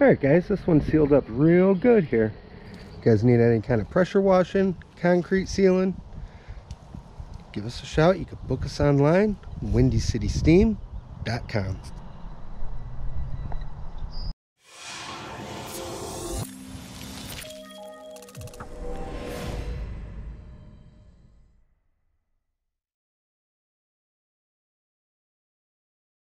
Alright guys, this one sealed up real good here. You guys need any kind of pressure washing, concrete sealing, give us a shout. You can book us online, windycitysteam.com.